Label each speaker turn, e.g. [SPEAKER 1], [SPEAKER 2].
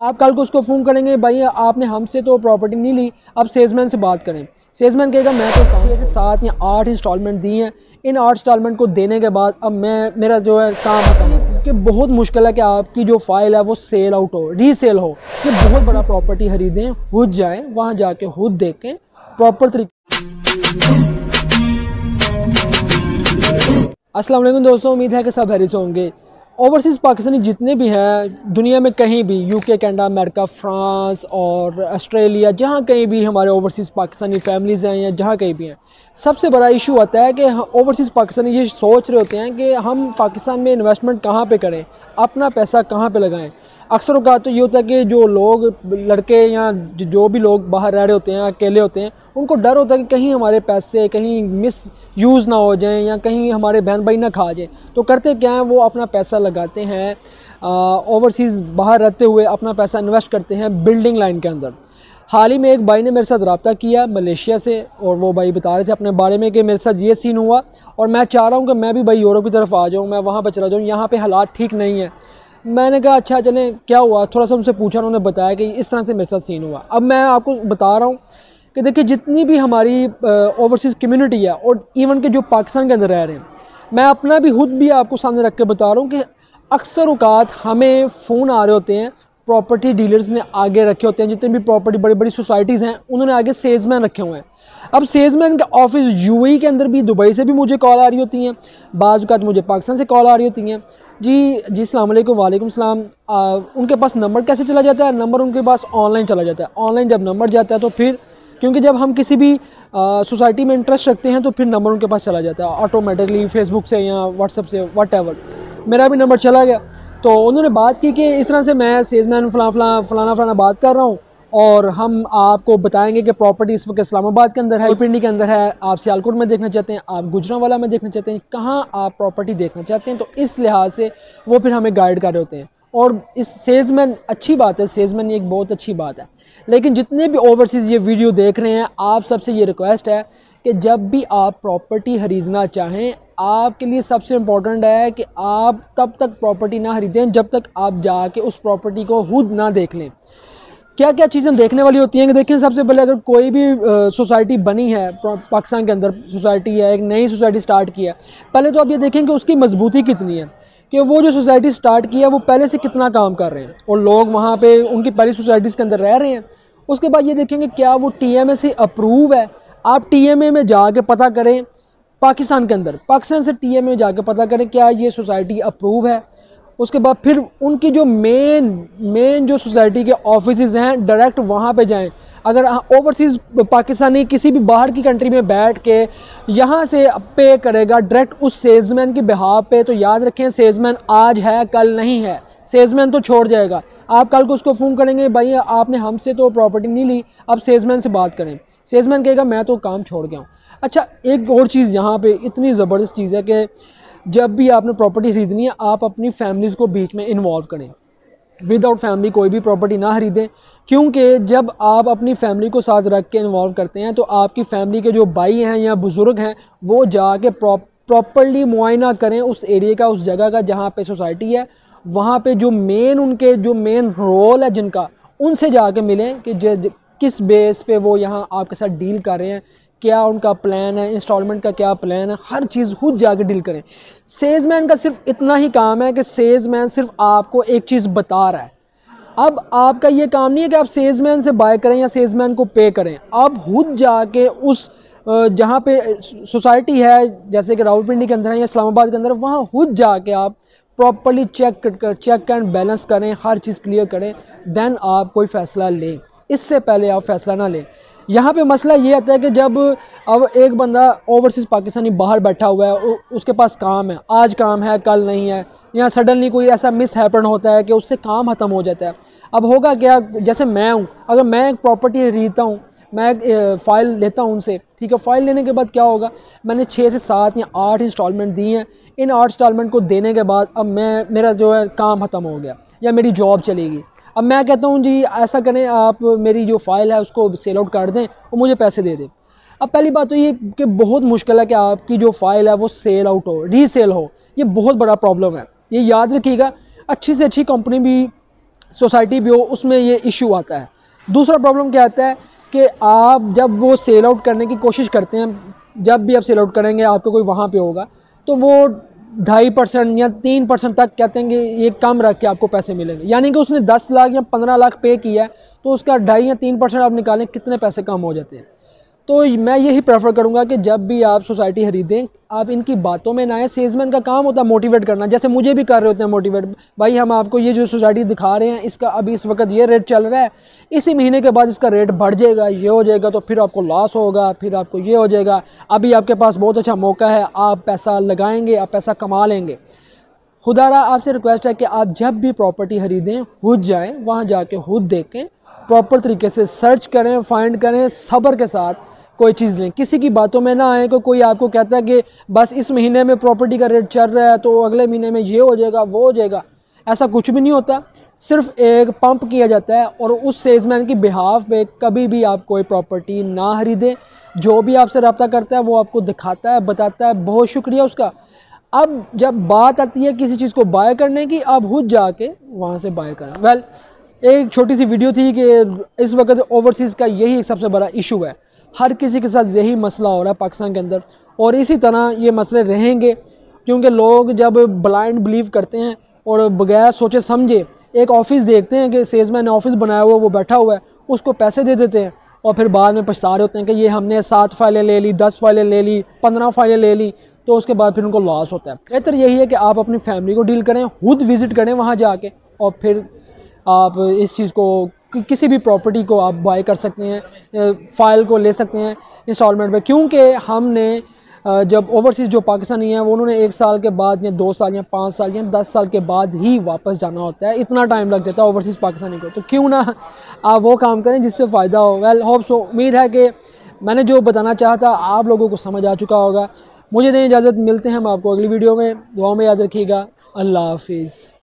[SPEAKER 1] आप कल को उसको फ़ोन करेंगे, भाई, आपने हमसे तो प्रॉपर्टी नहीं ली, अब सेल्समैन से बात करें। सेल्समैन कहेगा, मैं तो छः से सात या आठ इंस्टॉलमेंट दी हैं। इन आठ इंस्टॉलमेंट को देने के बाद अब मैं, मेरा जो है काम खत्म कि बहुत मुश्किल है कि आपकी जो फ़ाइल है वो सेल आउट हो रीसेल हो। ये बहुत बड़ा प्रॉपर्टी खरीदें, खुद जाएँ, वहाँ जाके खुद देखें प्रॉपर तरीके असलम दोस्तों, उम्मीद है कि सब हैरिस होंगे। ओवरसीज़ पाकिस्तानी जितने भी हैं, दुनिया में कहीं भी यूके कनाडा अमेरिका फ्रांस और ऑस्ट्रेलिया जहाँ कहीं भी हमारे ओवरसीज़ पाकिस्तानी फैमिलीज़ हैं या जहाँ कहीं भी हैं, सबसे बड़ा इशू आता है कि ओवरसीज़ पाकिस्तानी ये सोच रहे होते हैं कि हम पाकिस्तान में इन्वेस्टमेंट कहाँ पे करें, अपना पैसा कहाँ पे लगाएँ। अक्सर का तो ये होता है कि जो लोग, लड़के या जो भी लोग बाहर रह रहे होते हैं, अकेले होते हैं, उनको डर होता है कि कहीं हमारे पैसे, कहीं मिस यूज़ ना हो जाएँ या कहीं हमारे बहन भाई ना खा जाए। तो करते क्या हैं, वो अपना पैसा लगाते हैं ओवरसीज़ बाहर रहते हुए अपना पैसा इन्वेस्ट करते हैं बिल्डिंग लाइन के अंदर। हाल ही में एक भाई ने मेरे साथ रबता किया मलेशिया से, और वो भाई बता रहे थे अपने बारे में कि मेरे साथ ये सीन हुआ, और मैं चाह रहा हूँ कि मैं भी भाई यूरोप की तरफ़ आ जाऊँ, मैं वहाँ पर चला जाऊँ, यहाँ पे हालात ठीक नहीं है। मैंने कहा अच्छा चले, क्या हुआ? थोड़ा सा उनसे पूछा, उन्होंने बताया कि इस तरह से मेरे साथ सीन हुआ। अब मैं आपको बता रहा हूँ कि देखिए, जितनी भी हमारी ओवरसीज़ कम्युनिटी है और इवन के जो पाकिस्तान के अंदर रह रहे हैं, मैं अपना भी, खुद भी आपको सामने रख के बता रहा हूँ कि अक्सर अवकात हमें फ़ोन आ रहे होते हैं प्रॉपर्टी डीलर्स ने आगे रखे होते हैं, जितने भी प्रॉपर्टी बड़ी बड़ी सोसाइटीज़ हैं, उन्होंने आगे सेल्समैन रखे हुए हैं। अब सेल्समैन का ऑफ़िस यूएई के अंदर भी, दुबई से भी मुझे कॉल आ रही होती हैं, बाज़ मुझे पाकिस्तान से कॉल आ रही होती हैं। जी जी अलैक्म वालेकुम सलाम उनके पास नंबर कैसे चला जाता है? नंबर उनके पास ऑनलाइन चला जाता है। ऑनलाइन जब नंबर जाता है तो फिर, क्योंकि जब हम किसी भी सोसाइटी में इंटरेस्ट रखते हैं तो फिर नंबर उनके पास चला जाता है। ऑटोमेटिकली फेसबुक से या व्हाट्सअप से वट मेरा भी नंबर चला गया। तो उन्होंने बात की कि इस तरह से मैं सेल्समैन फला फला, फलाना फलाना बात कर रहा हूँ। और हम आपको बताएँगे कि प्रॉपर्टी इस वक्त इस्लामाबाद के अंदर है, पिंडी के अंदर है। आप सियालकोट में देखना चाहते हैं, आप गुजरावाला में देखना चाहते हैं, कहाँ आप प्रॉपर्टी देखना चाहते हैं तो इस लिहाज से वो फिर हमें गाइड कर रहे होते हैं। और इस सेल्समैन अच्छी बात है सेल्समैन एक बहुत अच्छी बात है। लेकिन जितने भी ओवरसीज़ ये वीडियो देख रहे हैं, आप सबसे ये रिक्वेस्ट है कि जब भी आप प्रॉपर्टी ख़रीदना चाहें, आपके लिए सबसे इम्पोर्टेंट है कि आप तब तक प्रॉपर्टी ना ख़रीदें, जब तक आप जाके उस प्रॉपर्टी को खुद ना देख लें। क्या क्या चीज़ें देखने वाली होती हैं कि देखें सबसे पहले अगर कोई भी सोसाइटी बनी है पाकिस्तान के अंदर सोसाइटी है, एक नई सोसाइटी स्टार्ट की है, पहले तो आप ये देखें कि उसकी मजबूती कितनी है, कि वो जो सोसाइटी स्टार्ट की है, वो पहले से कितना काम कर रहे हैं, और लोग वहाँ पे, उनकी पहली सोसाइटीज़ के अंदर रह रहे हैं, उसके बाद ये देखेंगे क्या वो टी एम ए से अप्रूव है, आप टी एम ए में जाके पता करें, पाकिस्तान के अंदर, पाकिस्तान से टी एम ए में जाके पता करें क्या ये सोसाइटी अप्रूव है उसके बाद फिर उनकी जो मेन मेन जो सोसाइटी के ऑफ़िस हैं डायरेक्ट वहाँ पे जाएँ। अगर ओवरसीज़ पाकिस्तानी किसी भी बाहर की कंट्री में बैठ के यहाँ से पे करेगा डायरेक्ट उस सेल्समैन की बिहार पे तो याद रखें सेल्समैन आज है, कल नहीं है। सेल्समैन तो छोड़ जाएगा। आप कल को उसको फ़ोन करेंगे, भाई, आपने हमसे तो प्रॉपर्टी नहीं ली, अब सेल्समैन से बात करें। सेल्समैन कहेगा, मैं तो काम छोड़ गया हूँ। अच्छा एक और चीज़ यहाँ पे इतनी ज़बरदस्त चीज़ है कि जब भी आपने प्रॉपर्टी ख़रीदनी है, आप अपनी फैमिलीज़ को बीच में इन्वॉल्व करें। विदाउट फैमिली कोई भी प्रॉपर्टी ना ख़रीदें, क्योंकि जब आप अपनी फैमिली को साथ रख के इन्वॉल्व करते हैं तो आपकी फैमिली के जो भाई हैं या बुज़ुर्ग हैं, वो जाके प्रॉपरली मुआयना करें उस एरिए का, उस जगह का जहाँ पे सोसाइटी है। वहाँ पे जो मेन उनके, जो मेन रोल है जिनका, उनसे जाके मिलें कि किस बेस पे वो यहाँ आपके साथ डील कर रहे हैं? क्या उनका प्लान है? इंस्टॉलमेंट का क्या प्लान है? हर चीज़ खुद जाके डील करें। सेल्समैन का सिर्फ़ इतना ही काम है कि सेल्समैन सिर्फ़ आपको एक चीज़ बता रहा है। अब आपका ये काम नहीं है कि आप सेल्समैन से बाय करें या सेल्समैन को पे करें। आप खुद जाके उस जहाँ पे सोसाइटी है, जैसे कि रावलपिंडी के अंदर है या इस्लामाबाद के अंदर, वहाँ खुद जाके आप properly check check and balance करें, हर चीज़ क्लियर करें देन आप कोई फ़ैसला लें। इससे पहले आप फ़ैसला ना लें। यहाँ पे मसला ये आता है कि जब, अब एक बंदा ओवरसीज़ पाकिस्तानी बाहर बैठा हुआ है उसके पास काम है, आज काम है, कल नहीं है, या सडनली कोई ऐसा मिस हैपन होता है कि उससे काम ख़त्म हो जाता है। अब होगा क्या, जैसे मैं हूँ, अगर मैं एक प्रॉपर्टी खरीदता हूँ, मैं फ़ाइल लेता हूँ उनसे, ठीक है फ़ाइल लेने के बाद क्या होगा, मैंने छः से सात या आठ इंस्टॉलमेंट दी हैं, इन आठ इंस्टॉलमेंट को देने के बाद अब मैं, मेरा जो है काम ख़त्म हो गया। या मेरी जॉब चलेगी। अब मैं कहता हूँ जी, ऐसा करें, आप मेरी जो फ़ाइल है उसको सेल आउट कर दें और मुझे पैसे दे दें। अब पहली बात तो ये कि बहुत मुश्किल है कि आपकी जो फ़ाइल है वो सेल आउट हो रीसेल हो। ये बहुत बड़ा प्रॉब्लम है। ये याद रखिएगा, अच्छी से अच्छी कंपनी भी सोसाइटी भी हो, उसमें ये इशू आता है। दूसरा प्रॉब्लम क्या आता है कि आप जब वो सेल आउट करने की कोशिश करते हैं, जब भी आप सेल आउट करेंगे, आपको कोई वहाँ पे होगा तो वो ढाई परसेंट या तीन परसेंट तक कहते हैं कि ये कम रख के आपको पैसे मिलेंगे। यानी कि उसने दस लाख या पंद्रह लाख पे किया है तो उसका ढाई या तीन परसेंट आप निकालें, कितने पैसे कम हो जाते हैं? तो मैं यही प्रेफर करूँगा कि जब भी आप सोसाइटी खरीदें, आप इनकी बातों में ना आए। सेल्समैन का काम होता है मोटिवेट करना, जैसे मुझे भी कर रहे होते हैं मोटिवेट भाई, हम आपको ये जो सोसाइटी दिखा रहे हैं, इसका अभी इस वक्त ये रेट चल रहा है, इसी महीने के बाद इसका रेट बढ़ जाएगा, ये हो जाएगा तो फिर आपको लॉस होगा, फिर आपको ये हो जाएगा। अभी आपके पास बहुत अच्छा मौका है, आप पैसा लगाएँगे, आप पैसा कमा लेंगे। खुदारा, आपसे रिक्वेस्ट है कि आप जब भी प्रॉपर्टी खरीदें, खुद जाएँ, वहाँ जाके खुद देखें प्रॉपर तरीके से सर्च करें फाइंड करें, सब्र के साथ कोई चीज़ लें किसी की बातों में ना आए कि कोई आपको कहता है कि बस इस महीने में प्रॉपर्टी का रेट चल रहा है तो अगले महीने में ये हो जाएगा, वो हो जाएगा। ऐसा कुछ भी नहीं होता। सिर्फ़ एक पंप किया जाता है और उस सेल्समैन की बिहाफ पे कभी भी आप कोई प्रॉपर्टी ना खरीदें। जो भी आपसे रब्ता करता है, वो आपको दिखाता है, बताता है। बहुत शुक्रिया उसका। अब जब बात आती है किसी चीज़ को बाय करने की, आप खुद जाके वहाँ से बाय करें। वेल एक छोटी सी वीडियो थी कि इस वक्त ओवरसीज़ का यही सबसे बड़ा इशू है। हर किसी के साथ यही मसला हो रहा है पाकिस्तान के अंदर। और इसी तरह ये मसले रहेंगे, क्योंकि लोग जब ब्लाइंड बिलीव करते हैं और बगैर सोचे समझे, एक ऑफ़िस देखते हैं कि सेल्समैन ने ऑफ़िस बनाया हुआ वो बैठा हुआ है, उसको पैसे दे देते हैं और फिर बाद में पछता रहे होते हैं कि ये हमने सात फाइलें ले ली, दस फाइलें ले ली, पंद्रह फाइलें ले ली तो उसके बाद फिर उनको लॉस होता है। बेहतर यही है कि आप अपनी फैमिली को डील करें, खुद विज़िट करें वहाँ जाके और फिर आप इस चीज़ को कि किसी भी प्रॉपर्टी को आप बाय कर सकते हैं फ़ाइल को ले सकते हैं इंस्टॉलमेंट पे क्योंकि हमने जब ओवरसीज़ जो पाकिस्तानी हैं, वो उन्होंने एक साल के बाद या दो साल या पाँच साल या दस साल के बाद ही वापस जाना होता है। इतना टाइम लग जाता है ओवरसीज़ पाकिस्तानी को। तो क्यों ना आप वो काम करें जिससे फ़ायदा हो। वेल होप सो उम्मीद है कि मैंने जो बताना चाहा था, आप लोगों को समझ आ चुका होगा। मुझे दें इजाज़त, मिलते हैं हम आपको अगली वीडियो में। दुआ में याद रखिएगा। अल्लाह हाफिज़।